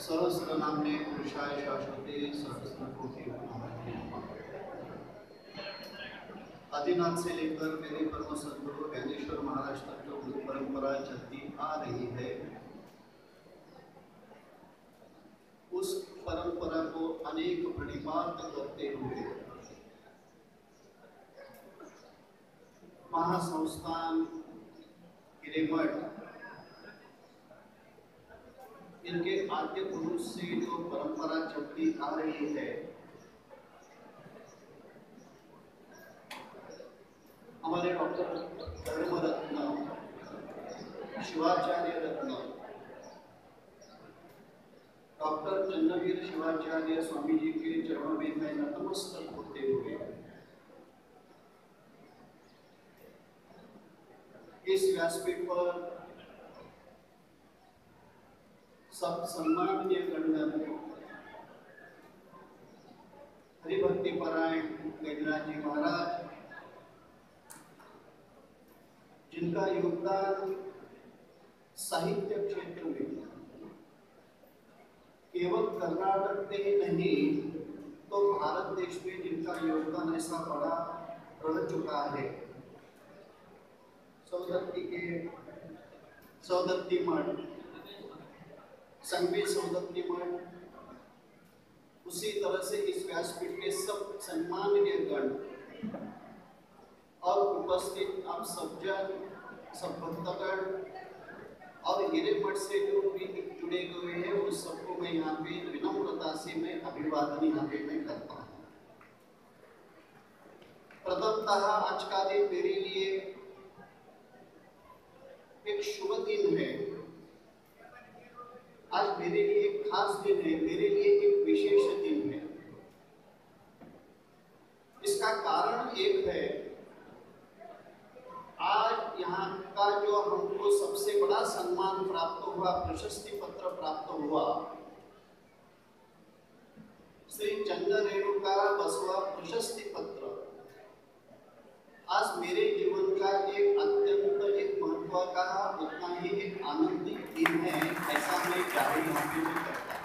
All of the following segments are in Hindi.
सहस्रनाम्ने पुरुषाय शाश्वते सहस्रकोटि आदिनाथ से लेकर मेरे परम सदगुरु ज्ञानेश्वर महाराज तक जो गुरु परंपरा चलती आ रही है उस परंपरा को अनेक प्रणिपात करते हुए महासंस्थान हिरेमठ इनके आद्य पुरुष से जो परंपरा चलती आ रही है, हमारे डॉक्टर धर्म रत्न शिवाचार्य रत्न डॉक्टर चंद्रवीर शिवाचार्य स्वामी जी के चरणों में मैं नतमस्तक होते हुए इस व्यासपीठ पर सब सम्माननीय गणगण हरिभक्ति परायण जी महाराज, जिनका योगदान साहित्य क्षेत्र में केवल कर्नाटक में ही नहीं तो भारत देश में जिनका योगदान ऐसा बड़ा रह चुका है सौदत्ती के सौदत्ती मठ। संघवी सौदत्ती मठ। उसी तरह से इस व्यासपीठ के सब सम्माननीय गण और उपस्थित आप सब जन सब भक्तगण और हीरे मठ से जो भी जुड़े हुए हैं उस सबको मैं यहाँ पे विनम्रता से मैं अभिवादन यहाँ पे मैं करता हूँ। प्रथमतः आज का दिन मेरे लिए एक शुभ दिन है। आज मेरे लिए एक खास दिन है, मेरे लिए एक विशेष दिन है। इसका कारण एक है, आज यहाँ का जो हमको सबसे बड़ा सम्मान प्राप्त हुआ, प्रशस्ति पत्र प्राप्त हुआ, श्री चंद्र रेणु रेणुका बसवा प्रशस्ति पत्र। आज मेरे जीवन का एक अत्यंत महत्व का उतना ही एक आनंदित दिन है, ऐसा मैं ज़ाहिर भी करता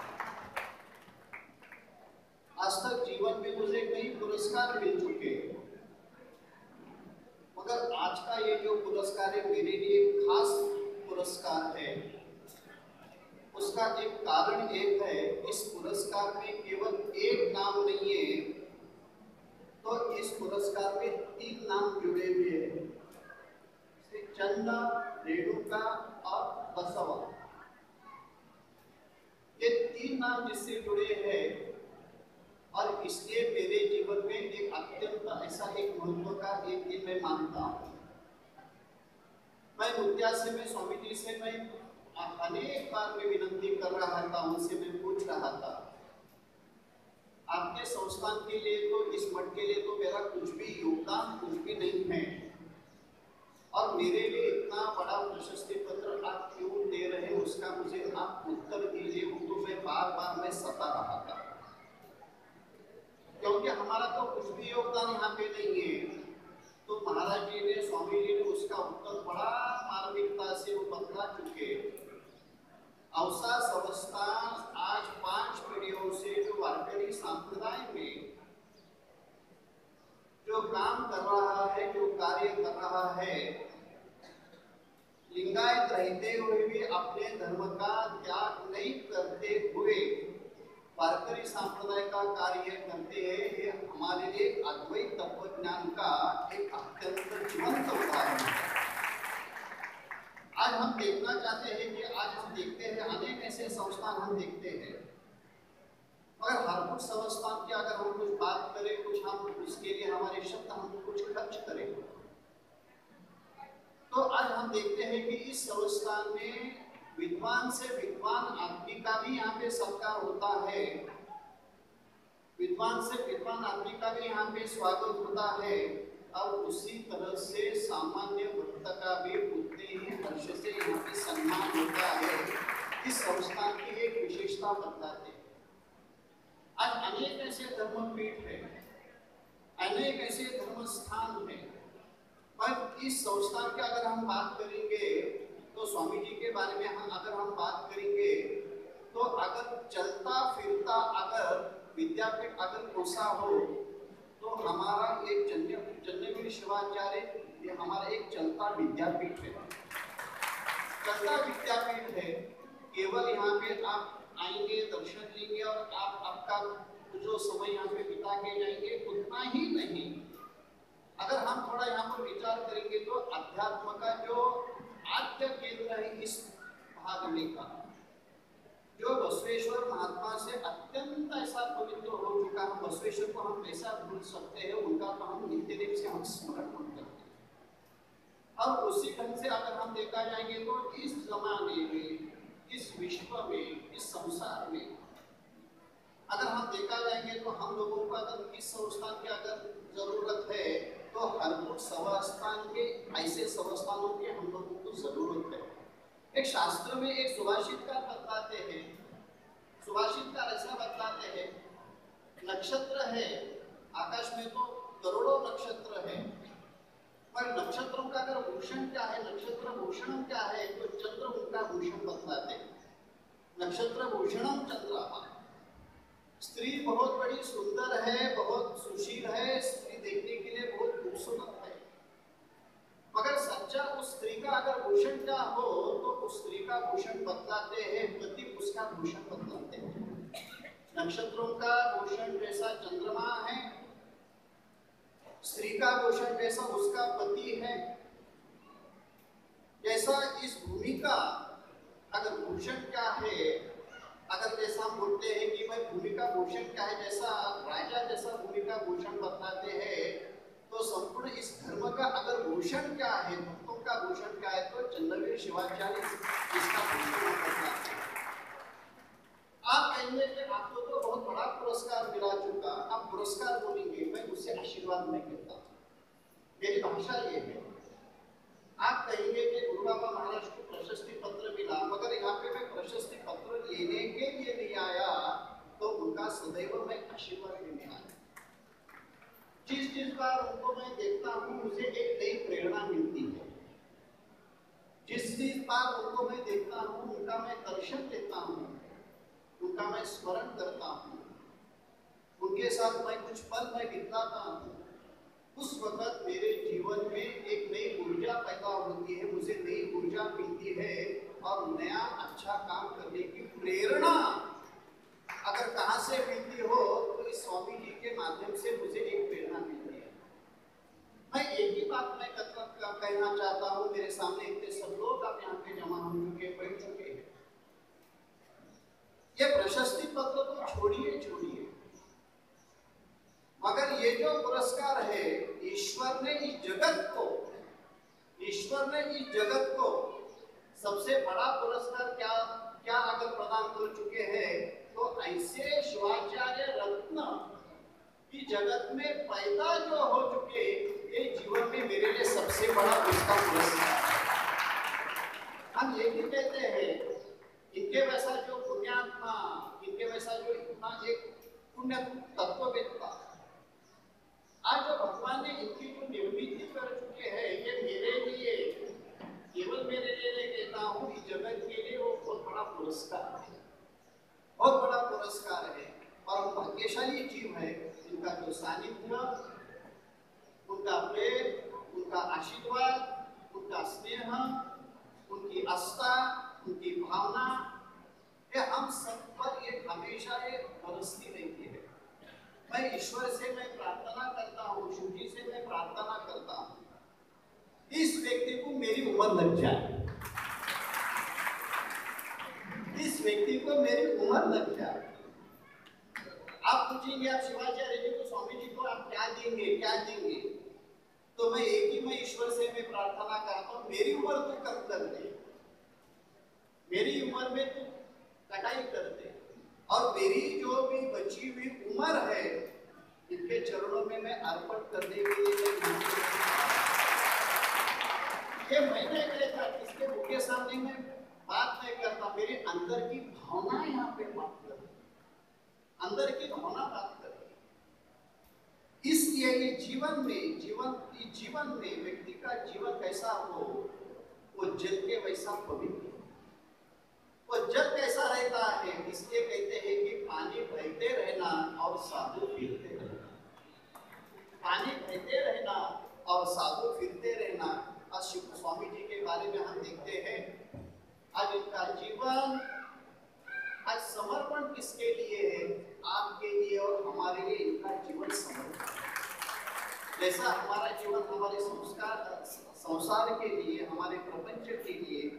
आज तक जीवन में मुझे कई पुरस्कार मिल चुके मगर आज का ये जो पुरस्कार है, मेरे लिए खास पुरस्कार है। उसका एक कारण एक है, इस पुरस्कार में केवल एक नाम नहीं है तो इस पुरस्कार में तीन नाम जुड़े हुए हैं। चंदा, रेणुका और बसवा। ये तीन नाम जिससे जुड़े हैं, और इसलिए मेरे जीवन में एक अत्यंत ऐसा एक महत्व का एक दिन मैं मानता हूँ। मैं मुद्दा से, मैं स्वामी जी से, मैं अनेक बार मैं विनंती कर रहा था, उनसे मैं पूछ रहा था। आपके संस्थान के लिए तो इस मठ के लिए तो मेरा कुछ भी योगदान कुछ भी नहीं है। और मेरे लिए इतना बड़ा प्रशस्ति पत्र आप क्यों दे रहे हैं, उसका मुझे आप उत्तर दीजिए वो तो मैं बार बार मैं सता रहा था। क्योंकि हमारा तो कुछ भी योगदान यहाँ पे नहीं है। तो महाराज जी ने, स्वामी जी ने उसका उत्तर बड़ा मार्मिकता से वो बतला चुके। अवसा संस्थान आज पाँच पीढ़ियों से जो वारकरी संप्रदाय में जो काम कर रहा है, जो कार्य कर रहा है लिंगायत रहते हुए भी अपने धर्म का त्याग नहीं करते हुए वारकरी संप्रदाय का कार्य करते हैं, ये हमारे लिए अद्वैत तत्व ज्ञान का एक अत्यंत जीवंत उदाहरण है। आज हम देखना चाहते हैं कि आज हम देखते हैं, अनेक ऐसे संस्थान हम देखते हैं। मगर हर कुछ संस्थान की अगर हम कुछ बात करें, कुछ हम उसके लिए हमारे शब्द हम कुछ खर्च करें। तो आज हम देखते हैं कि इस संस्थान में विद्वान से विद्वान आदमी का भी यहाँ पे सत्कार होता है। विद्वान से विद्वान आदमी का भी यहाँ पे स्वागत होता है। और उसी तरह से सामान्य भक्त का भी उतने ही हर्ष से यहाँ पे सम्मान होता है इस संस्थान की एक विशेषता बताते आज अनेक ऐसे धर्मपीठ है, अनेक ऐसे धर्म स्थान है पर इस संस्थान की अगर हम बात करेंगे तो स्वामी जी के बारे में हम अगर हम बात करेंगे तो अगर चलता फिरता अगर विद्यापीठ अगर कोसा हो तो हमारा एक चन्य चन्यवीर शिवाचार्य, ये हमारा एक चलता विद्यापीठ है। चलता विद्यापीठ है। केवल यहाँ पे आप आएँगे, दर्शन लेंगे और आप आपका जो समय यहाँ पे बिता के जाएँगे, उतना ही नहीं। अगर हम थोड़ा यहाँ पर विचार करेंगे तो अध्यात्म का जो आद्य केंद्र है इस भाग में का, जो बसवेश्वर महात्मा से अत्यंत ऐसा पवित्र हो चुका है, बसवेश्वर को हम कैसा भूल सकते हैं, उनका तो हम नित्य दिन से हम स्मरण करते। हैं और उसी ढंग से अगर हम देखा जाएँगे तो इस जमाने में, इस विश्व में, इस संसार में, अगर हम देखा जाएँगे तो हम लोगों को अगर किस संस्थान की अगर ज़रूरत है तो हर संस्थान के, ऐसे संस्थानों की हम लोगों को ज़रूरत है। एक शास्त्र में एक सुभाषित का बतलाते हैं, सुभाषित का ऐसा बतलाते हैं, नक्षत्र है, आकाश में तो करोड़ों नक्षत्र है। पर नक्षत्रों का अगर भूषण क्या है, नक्षत्र भूषण क्या है तो चंद्र उनका भूषण बतलाते नक्षत्र भूषणम चंद्रमा। स्त्री बहुत बड़ी सुंदर है, बहुत सुशील है, स्त्री देखने के लिए बहुत खूबसूरत है। मगर सच्चा उस स्त्री का अगर भूषण क्या हो तो उस स्त्री का भूषण बतलाते हैं, पति उसका भूषण बतलाते हैं। नक्षत्रों का भूषण जैसा चंद्रमा है, स्त्री का भूषण जैसा उसका पति है, जैसा इस भूमि का अगर भूषण क्या है, अगर जैसा हम बोलते हैं कि भाई भूमि का भूषण क्या है, जैसा राजा जैसा भूमि का भूषण बताते हैं तो संपूर्ण इस धर्म का अगर भूषण क्या है, भक्तों का भूषण क्या है तो चंद्रवीर शिवाचार्य इसका भूषण बताते हैं। आप कहेंगे कि आपको तो बहुत बड़ा पुरस्कार मिला चुका। आप पुरस्कार बोलेंगे, मैं उससे आशीर्वाद नहीं करता मेरी भाषा ये है। आप कहेंगे कि गुरु बाबा महाराज को प्रशस्ति पत्र मिला मगर यहाँ पे मैं प्रशस्ति पत्र लेने के लिए नहीं आया तो उनका सदैव मैं आशीर्वाद लेने आया जिस जिस बार उनको मैं देखता हूँ, मुझे एक नई प्रेरणा मिलती है। जिस बार उनको मैं देखता हूँ, उनका मैं दर्शन देता हूँ, उनका मैं स्मरण करता हूँ। उनके साथ मैं कुछ पल मैं बिताता हूँ। उस वक्त मेरे जीवन में एक नई ऊर्जा पैदा होती है, मुझे नई ऊर्जा मिलती है और नया अच्छा काम करने की प्रेरणा अगर कहाँ से मिलती हो तो इस स्वामी जी के माध्यम से मुझे एक मैं एक ही बात मैं कहना चाहता हूँ, मेरे सामने इतने सब लोग आप यहाँ पे जमा हो चुके बैठ चुके हैं। ये प्रशस्ति पत्र तो छोड़िए छोड़िए। मगर ये जो पुरस्कार है, ईश्वर ने इस जगत को, ईश्वर ने इस जगत को सबसे बड़ा पुरस्कार क्या क्या अगर प्रदान कर चुके हैं तो ऐसे शिवाचार्य रत्न की जगत में पैदा जो हो चुके ये जीवन में मेरे लिए सबसे बड़ा उसका पुरस्कार हम ये भी कहते हैं, इनके वैसा जो पुण्यात्मा, इनके वैसा जो इतना एक पुण्य तत्ववेत्ता आज जो भगवान ने इनकी जो निर्मित कर चुके हैं ये मेरे लिए केवल मेरे लिए नहीं कहता हूँ इस जगत के लिए वो बहुत बड़ा पुरस्कार है बहुत बड़ा पुरस्कार है और हम भाग्यशाली जीव है इनका जो सानिध्य उनका प्रेम उनका आशीर्वाद उनका स्नेह उनकी आस्था उनकी भावना ये हम सब पर ये हमेशा ये बरसती रहती है मैं ईश्वर से मैं प्रार्थना करता हूँ शुद्धि से मैं प्रार्थना करता हूँ इस व्यक्ति को मेरी उम्र लग जाए। इस व्यक्ति को मेरी उम्र लग जाए। आप पूछेंगे, आप शिवाचार्य जी को, स्वामी जी को, आप क्या देंगे क्या देंगे? तो मैं एक ही मैं ईश्वर से मैं प्रार्थना करता हूँ, मेरी उम्र तो कम कर दे। मेरी उम्र में तो कटाई कर दे। और मेरी जो भी बची हुई उम्र है, इनके चरणों में मैं अर्पण करने के लिए ये मैंने देखा इसके मुख्य सामने में बात नहीं करता। मेरे अंदर की भावना यहाँ पे बात कर। अंदर की भावना बात कर। इसलिए ये जीवन में, जीवन जीवन में व्यक्ति का जीवन कैसा हो, वो जल के वैसा पवित्र वो जल कैसा रहता है, इसलिए कहते हैं कि पानी बहते रहना और साधु फिरते रहना। पानी बहते रहना और साधु स्वामी जी के बारे में हम देखते हैं। आज इनका जीवन, आज समर्पण किसके लिए है? आपके लिए और हमारे लिए इनका जीवन समर्पण। जैसा हमारा जीवन, हमारे संस्कार, संसार के लिए, हमारे प्रपंच के लिए,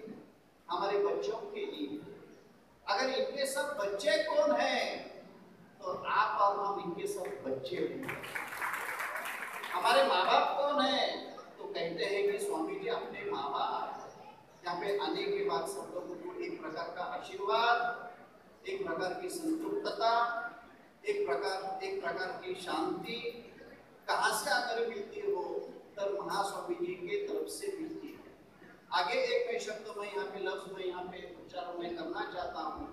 हमारे बच्चों के लिए। अगर इनके सब बच्चे कौन हैं तो आप और हम इनके सब बच्चे हैं हमारे माँ बाप कौन है तो कहते हैं कि स्वामी जी अपने माँ बाप यहाँ पे आने के बाद सब लोगों को एक प्रकार का आशीर्वाद, एक प्रकार की संतुष्टता, एक प्रकार एक प्रकार की शांति, कहाँ से आकर मिलती हो तब महास्वामी जी के तरफ़ से मिलती है। आगे एक मैं शब्द मैं यहाँ पे, लफ्ज मैं यहाँ पे, उच्चारण मैं करना चाहता हूँ।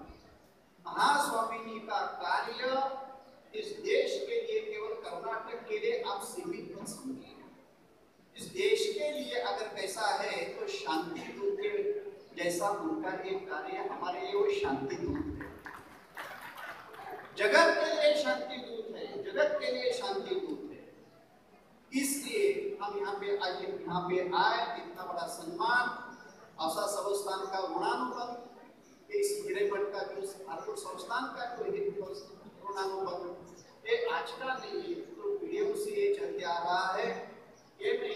महास्वामी जी का कार्य इस देश के लिए केवल कर्नाटक के लिए आप सीमित मत समझिए। इस देश के लिए अगर कैसा है तो शांति जैसा उनका एक कार्य हमारे लिए वो शांति दूत है। जगत के लिए शांति दूत है, जगत के लिए शांति दूत है। इसलिए हम यहाँ पे आज यहाँ पे आए, इतना बड़ा सम्मान औसा संस्थान का गुणानुबंध, इस हिरेमठ का जो ठाकुर संस्थान का जो गुणानुबंध, ये आज का नहीं है तो पीढ़ियों से ये चलते आ रहा है। ये मैं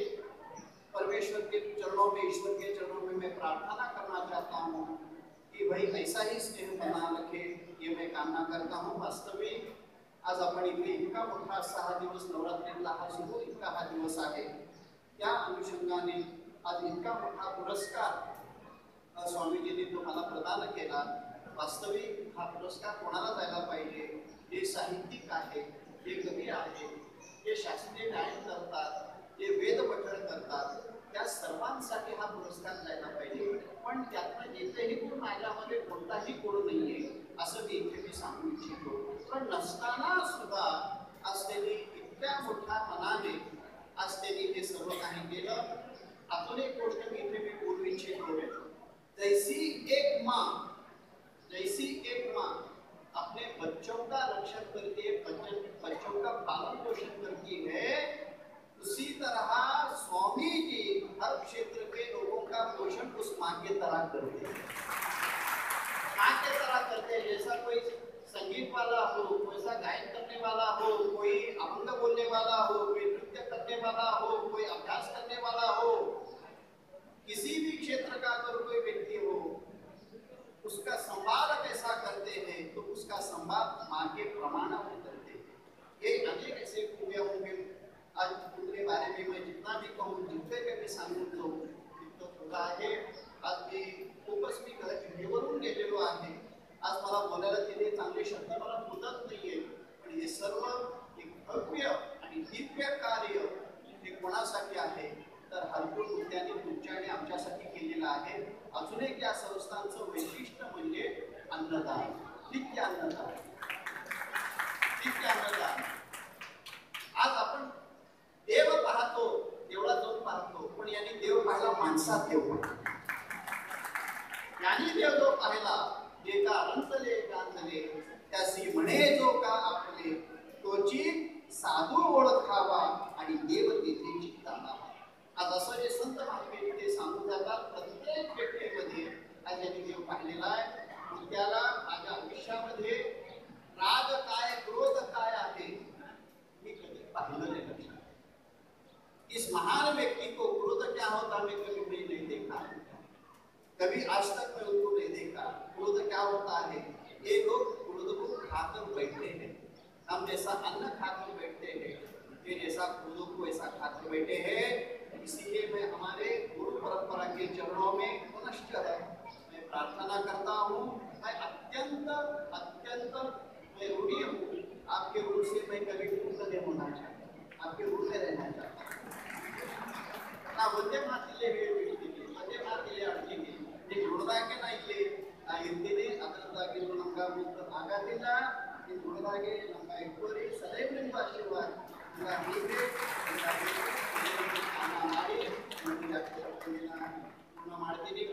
परमेश्वर के चरणों में, ईश्वर के चरणों में मैं प्रार्थना करना चाहता हूँ की भाई ऐसा ही स्नेह बना रखे, ये मैं कामना करता हूँ। वास्तविक आज आपण इथे इतका मोठा, सहा दिवस नवरात्रीतला हा सुरू इतका हा दिवस आहे। त्या अनुषंगाने आज इतका मोठा पुरस्कार स्वामीजींनी तुम्हाला प्रदान केला। वास्तविक हा पुरस्कार कोणाला जायला पाहिजे? जे साहित्यिक आहे जे कवी आहे जे शास्त्रीय गायन करतात जे वेद पठण करतात त्या सर्वांसाठी हा पुरस्कार जायला पाहिजे. पण त्यातनं एकही गुण माझ्यामध्ये कोणताही गुण नाहीये, असं मी इथे मी सांगू इच्छितो. पण नसताना सुद्धा त्यांनी इतक्या मोठ्या मनाने त्यांनी हे सर्व काही केलं, अजून एक गोष्ट मी इथे मी बोलू इच्छितो. जैसी एक माँ, जैसी एक माँ अपने बच्चों का रक्षण बच्चों बच्चों का पालन पोषण करती है, उसी तरह स्वामी जी हर क्षेत्र के लोगों का पोषण उस माँ के तरह करते हैं। माँ के तरह करते हैं, जैसा कोई संगीत वाला हो, कोई सा गायन करने वाला हो, कोई अभंग बोलने वाला हो, कोई नृत्य करने वाला हो, कोई अभ्यास करने वाला हो, किसी भी क्षेत्र का अगर कोई व्यक्ति हो, उसका संवाद कैसा करते हैं तो उसका संवाद माँ के प्रमाण में करते हैं। ये अनेक ऐसे खूबियाँ होंगे। आज उनके बारे में मैं जितना भी कहूँ जितने पे मी सांगून तो तितकं थोडं आहे. आज मी खूपच मी निवडून गेलेलो आहे. आज मला बोलायला तिथे चांगले शब्द मला बोलत नाहीये. पण हे सर्व एक भव्य आणि दिव्य कार्य हे कोणासाठी आहे? तर हरकुळ मुद्द्याने तुमच्याने आणि आमच्यासाठी केलेलं आहे. अजून एक या संस्थांचं वैशिष्ट्य म्हणजे अन्नदान. नित्य अन्नदान नित्य अन्नदान आज आपण देव पाहतो देवळात जाऊन पाहतो पण यांनी देव पाहिला माणसात देव पाहिला देव जो पाहिला देता का अनंतले गांधले त्यासी म्हणे जो का आपले तोची साधू ओळखावा आणि देव तेथे चित्तावा आज असं जे संत महात्मे ते सांगून जातात प्रत्येक व्यक्तीमध्ये आज यांनी देव पाहिलेला आहे. त्याला माझ्या आयुष्यामध्ये राग काय क्रोध काय आहे मी कधी पाहिलं नाही लक्षात. इस महान व्यक्ती को क्रोध क्या होता मी कधी कभी आज तक मैं उनको नहीं देखा। क्रोध क्या होता है? ये लोग क्रोध को खाकर बैठते हैं। हम जैसा अन्न खाकर बैठते हैं, ये जैसा क्रोध को ऐसा खाकर बैठे हैं, इसीलिए मैं हमारे गुरु परंपरा के चरणों में पुनश्च है। मैं प्रार्थना करता हूँ, मैं अत्यंत अत्यंत मैं रूढ़ी हूँ। आपके गुरु से मैं कभी मुक्त नहीं होना चाहता। आपके गुरु से रहना चाहता हूँ। ना वंदे मातृ ನೀವು ಹುಡುದಾಗೆ ನಾ ಇಲ್ಲಿ ನಾ ಇರ್ತೀನಿ ಅದರದ್ದಾಗಿ ನಮ್ಗೆ ಮುಕ್ತ ಆಗೋದಿಲ್ಲ ನೀವು ಹುಡುದಾಗೆ ನಮ್ಗೆ ಇಟ್ಕೋರಿ ಸದೈವ ನಿಮ್ಮ ಆಶೀರ್ವಾದ ಹಂಗ ಹೀಗೆ ಹಂಗಾಗಿ ಸ್ನಾನ ಮಾಡಿ ಮಂದಿಗೆ ಅಕ್ಷರ ಪೂರ್ಣ ಮಾಡ್ತೀನಿ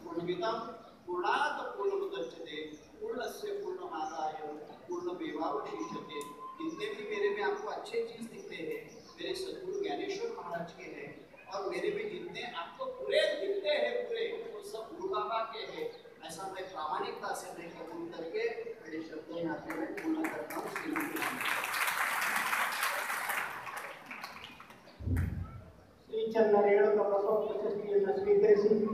पूर्णमिदम पूर्णात पूर्णमुदच्यते पूर्णस्य पूर्णमादाय पूर्णमेवावशिष्यते जितने भी मेरे में आपको अच्छे चीज दिखते हैं मेरे सदगुरु ज्ञानेश्वर महाराज के हैं और मेरे भी जितने, आपको पूरे दिखते हैं पूरे, वो सब गुरु बाबा के हैं। ऐसा मैं प्रामाणिकता से मैं कबूल करके मेरे शब्दों में आते मैं पूर्ण करता हूँ चंद्रेण चंद्रेणु का प्रसव प्रशस्ति स्वीकृति